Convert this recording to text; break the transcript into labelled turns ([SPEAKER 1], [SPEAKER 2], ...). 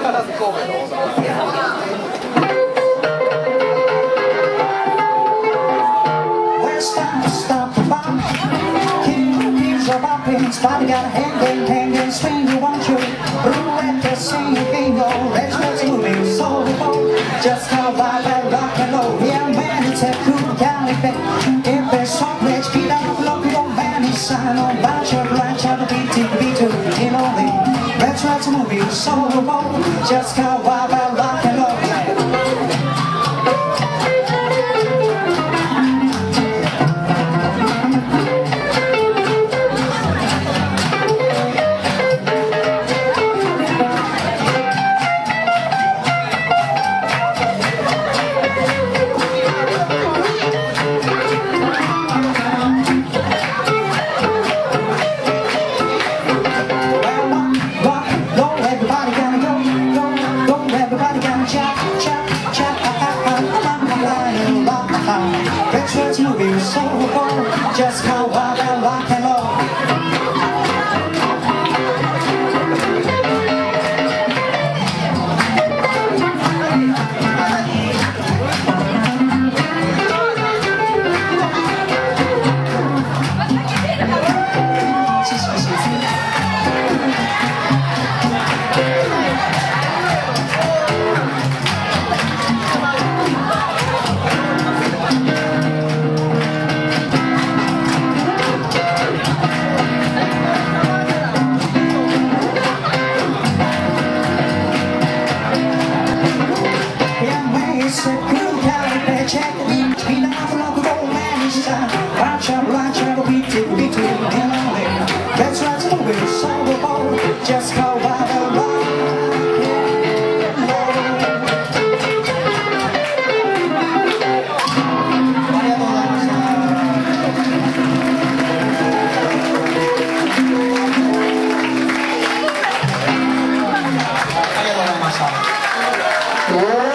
[SPEAKER 1] To bomb? Keep, keeps a bopping, body got a hanging, hanging, swing you want you. Roulette, the sing, bingo, let's let's moving, so Just how wild and rock and roll, yeah man, it's a cool caliber. If there's some let's beat up, look, don't man, it's sign on, bunch of branch out of beat, beat to, you know, let's let's moving, so Just how wild let's move it so far, just how wild Yeah, man, it's a cool caliber, check it in, speed up, look, roll, man, it's. Watch out, watch out, beat it, beat it, and all in. Let's ride to the wheel, so just go by the rock.
[SPEAKER 2] あ